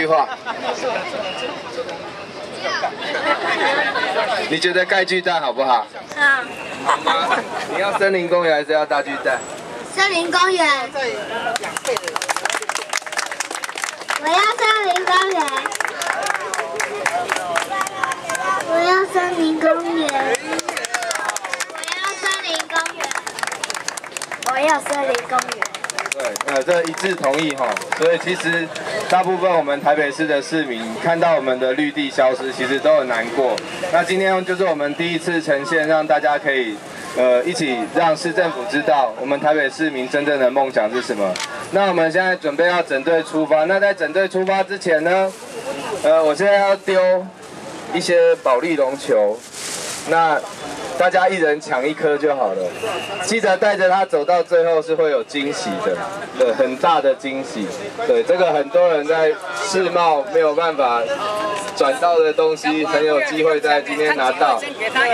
句话。你觉得盖巨蛋好不好？好。好吗？你要森林公园还是要大巨蛋？森林公园。我要森林公园。我要森林公园。我要森林公园。我要森林公园。呃，这一致同意哈。所以其实大部分我们台北市的市民看到我们的绿地消失，其实都很难过。那今天就是我们第一次呈现，让大家可以呃一起让市政府知道我们台北市民真正的梦想是什么。那我们现在准备要整队出发。那在整队出发之前呢，呃，我现在要丢一些保利龙球。那大家一人抢一颗就好了，记得带着它走到最后是会有惊喜的，对，很大的惊喜。对，这个很多人在世贸没有办法转到的东西，很有机会在今天拿到。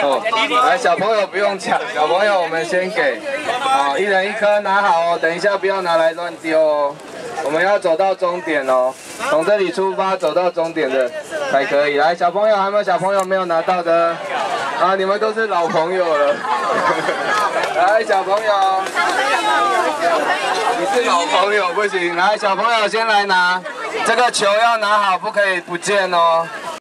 哦，来，小朋友不用抢，小朋友我们先给，好，一人一颗拿好哦，等一下不要拿来乱丢哦。我们要走到终点哦，从这里出发走到终点的才可以。来，小朋友还有没有小朋友没有拿到的？啊，你们都是老朋友了。来，小朋友，你是老朋友不行。来，小朋友先来拿，这个球要拿好，不可以不见哦。